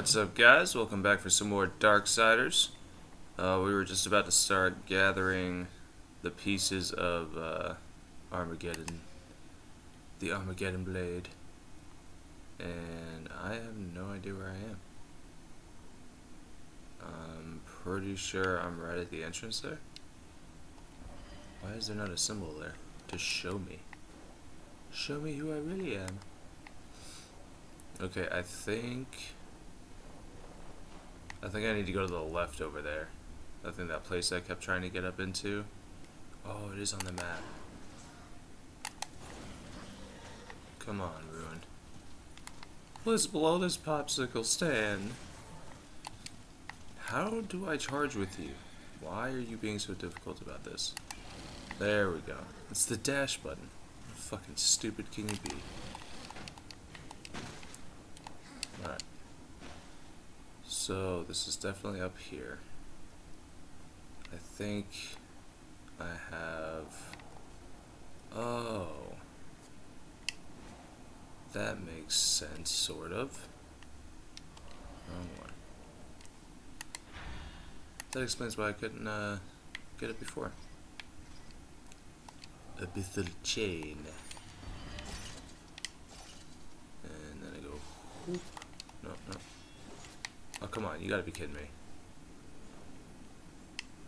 What's up guys? Welcome back for some more Darksiders. Uh, we were just about to start gathering the pieces of uh, Armageddon. The Armageddon Blade. And I have no idea where I am. I'm pretty sure I'm right at the entrance there. Why is there not a symbol there to show me? Show me who I really am. Okay, I think... I think I need to go to the left over there. I think that place I kept trying to get up into. Oh, it is on the map. Come on, Ruin. Let's blow this popsicle stand. How do I charge with you? Why are you being so difficult about this? There we go. It's the dash button. Fucking stupid King Bee. Alright. So, this is definitely up here. I think I have... Oh. That makes sense, sort of. Wrong one. That explains why I couldn't uh, get it before. A bit Abyssal chain. And then I go... Whoop. No, no. Oh, come on, you gotta be kidding me.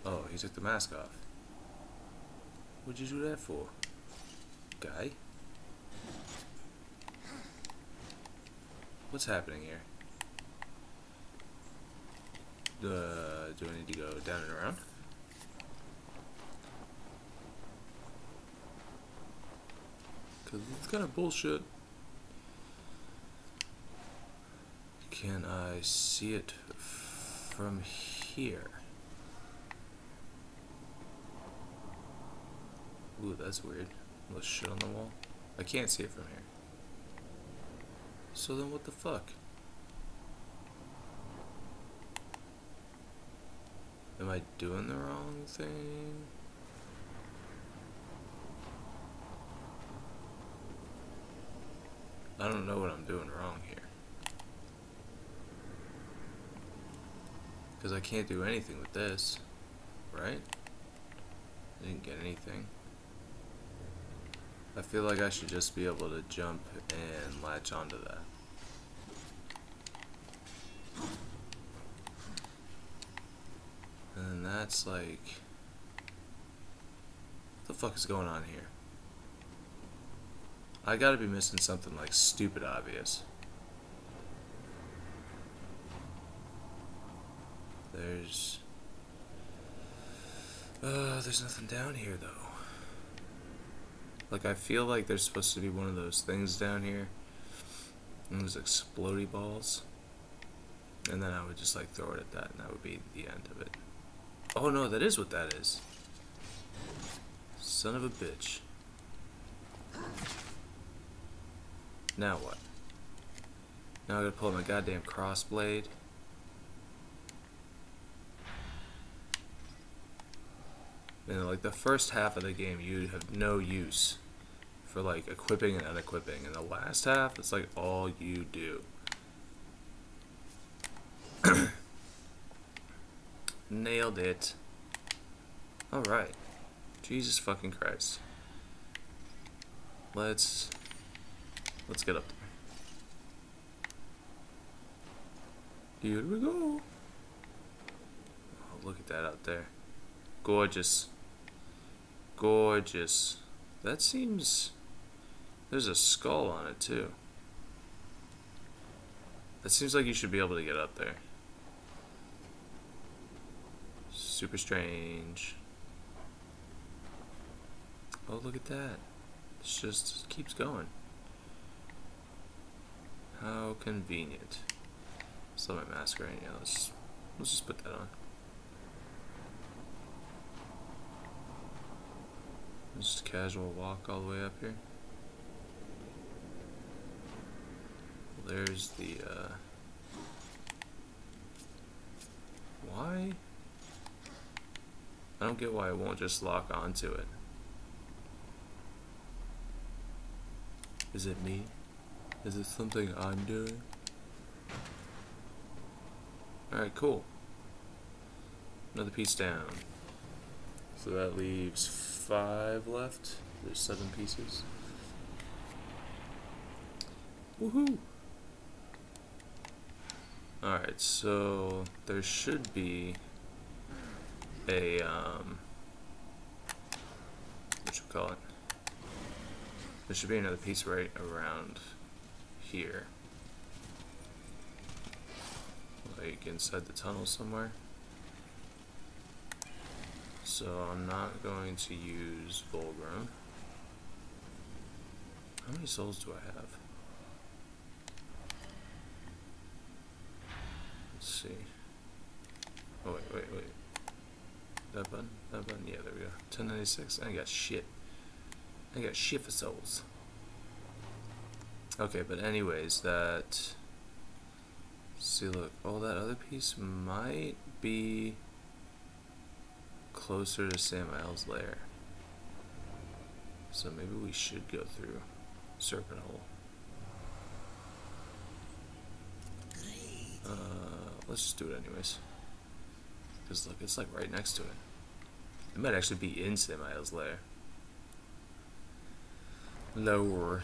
Oh, he took the mask off. What'd you do that for? Guy? What's happening here? Uh, do I need to go down and around? Cause it's kind of bullshit. Can I see it from here? Ooh, that's weird. Little shit on the wall. I can't see it from here. So then what the fuck? Am I doing the wrong thing? I don't know what I'm doing wrong here. Because I can't do anything with this, right? I didn't get anything. I feel like I should just be able to jump and latch onto that. And that's like... What the fuck is going on here? I gotta be missing something like stupid obvious. There's... Uh, there's nothing down here though. Like I feel like there's supposed to be one of those things down here. Those explody balls. And then I would just like throw it at that and that would be the end of it. Oh no, that is what that is. Son of a bitch. Now what? Now I gotta pull out my goddamn crossblade. And like the first half of the game, you have no use for like equipping and unequipping. And the last half, it's like all you do. Nailed it. Alright. Jesus fucking Christ. Let's let's get up there. Here we go. Oh, look at that out there. Gorgeous. Gorgeous. That seems... There's a skull on it, too. That seems like you should be able to get up there. Super strange. Oh, look at that. It just keeps going. How convenient. Still my mask right now. Let's, let's just put that on. Just casual walk all the way up here. There's the, uh... Why? I don't get why it won't just lock onto it. Is it me? Is it something I'm doing? Alright, cool. Another piece down. So that leaves five left. There's seven pieces. Woohoo! Alright, so there should be a, um, what you call it? There should be another piece right around here. Like inside the tunnel somewhere. So I'm not going to use Vulgrim. How many souls do I have? Let's see. Oh wait, wait, wait. That button? That button? Yeah, there we go. 1096. I got shit. I got shit for souls. Okay, but anyways, that... See, look, oh, that other piece might be closer to Samael's lair. So maybe we should go through Serpent Hole. Uh, let's just do it anyways. Because look, it's like right next to it. It might actually be in Samael's lair. Lower.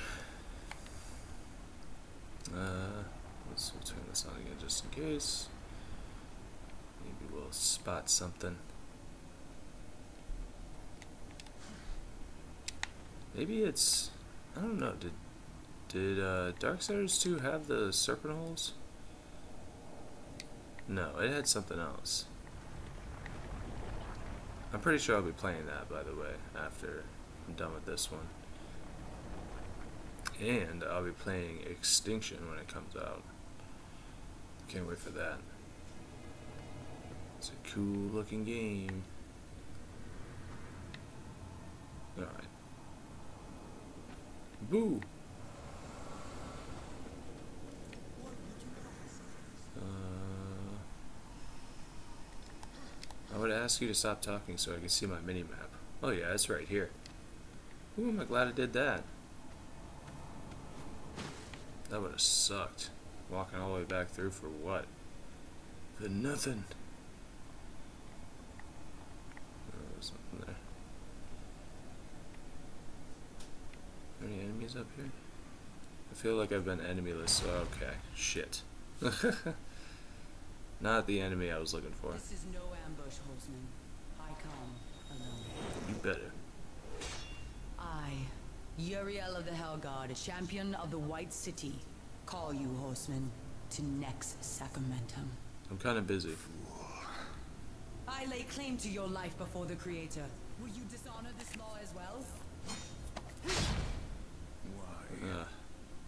Uh, let's we'll turn this on again just in case. Maybe we'll spot something. Maybe it's I don't know. Did did uh, Darksiders 2 have the serpent holes? No, it had something else. I'm pretty sure I'll be playing that, by the way, after I'm done with this one. And I'll be playing Extinction when it comes out. Can't wait for that. It's a cool looking game. Alright. Boo! Uh, I would ask you to stop talking so I can see my mini map. Oh yeah, it's right here. Ooh, am I glad I did that. That would have sucked. Walking all the way back through for what? For nothing. Oh, there's nothing there. Are any enemies up here? I feel like I've been enemyless, so okay. Shit. Not the enemy I was looking for. This is no ambush, Horseman. I come alone. You better. I, Uriel of the Hellguard, a champion of the White City, call you, Horseman, to Nex Sacramentum. I'm kind of busy. I lay claim to your life before the Creator. Will you dishonor this law as well? Ugh.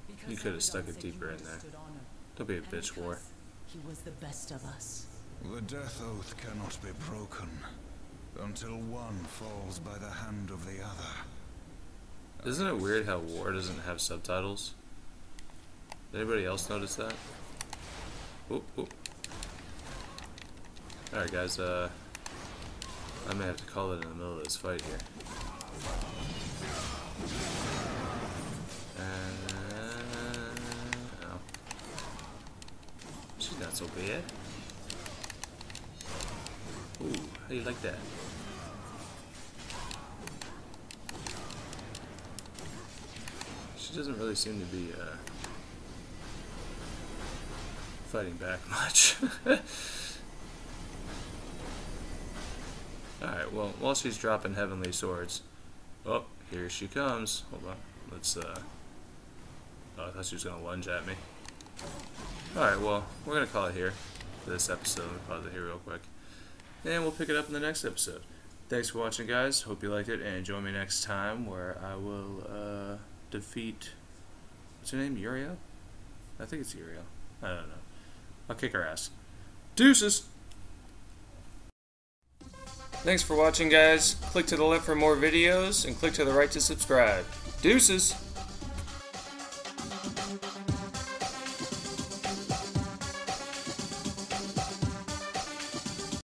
Because You coulda stuck it deeper in there. understood honor. Don't be a bitch war. He was the best of us. The death oath cannot be broken until one falls by the hand of the other. Isn't it weird how War doesn't have subtitles? Anybody else notice that? Oop, oop. Alright guys, uh I may have to call it in the middle of this fight here. Uh, ow. She's not so bad. Ooh, how do you like that? She doesn't really seem to be uh, fighting back much. Alright, well, while she's dropping heavenly swords. Oh, here she comes. Hold on. Let's, uh. Oh, I thought she was gonna lunge at me. Alright, well, we're gonna call it here for this episode. Let me pause it here real quick. And we'll pick it up in the next episode. Thanks for watching, guys. Hope you liked it, and join me next time where I will uh, defeat. What's her name? Uriel? I think it's Uriel. I don't know. I'll kick her ass. Deuces! Thanks for watching, guys. Click to the left for more videos, and click to the right to subscribe. Deuces!